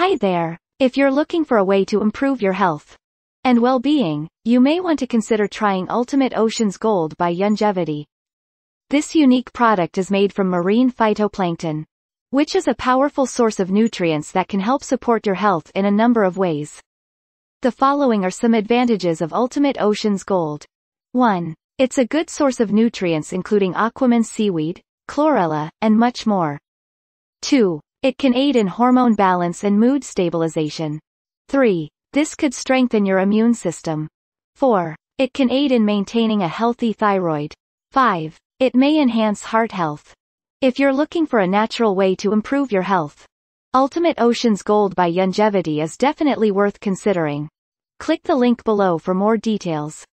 Hi there. If you're looking for a way to improve your health and well-being, you may want to consider trying Ultimate Oceans Gold by Youngevity. This unique product is made from marine phytoplankton, which is a powerful source of nutrients that can help support your health in a number of ways. The following are some advantages of Ultimate Oceans Gold. 1. It's a good source of nutrients including aquamin seaweed, chlorella, and much more. 2. It can aid in hormone balance and mood stabilization. 3. This could strengthen your immune system. 4. It can aid in maintaining a healthy thyroid. 5. It may enhance heart health. If you're looking for a natural way to improve your health, Ultimate Oceans Gold by Youngevity is definitely worth considering. Click the link below for more details.